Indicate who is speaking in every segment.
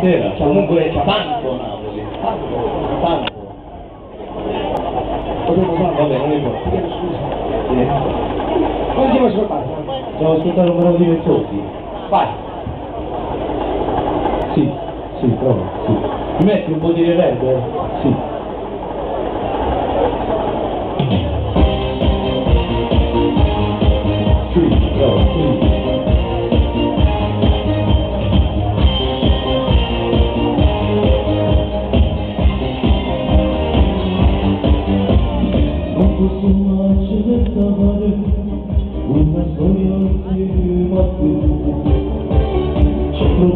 Speaker 1: sera, cioè,
Speaker 2: comunque c'è tanto Napoli, tanto, tanto.
Speaker 1: Potevo fare, vabbè, non importa.
Speaker 2: Scusa.
Speaker 1: Come ti faccio fare? Devo ascoltare un bravo di Ventosi.
Speaker 2: Vai.
Speaker 1: Sì, sì, prova, sì. Mi metti un po' di reverb? Sì.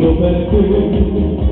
Speaker 1: Yolları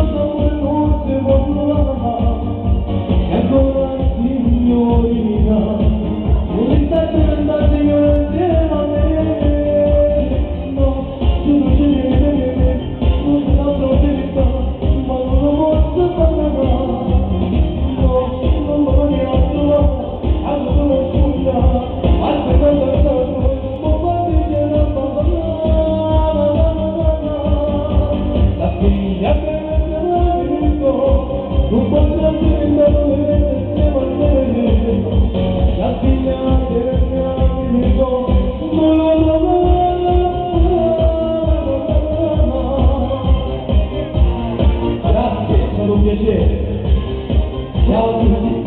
Speaker 1: Allah'ın orta gece. Yalnız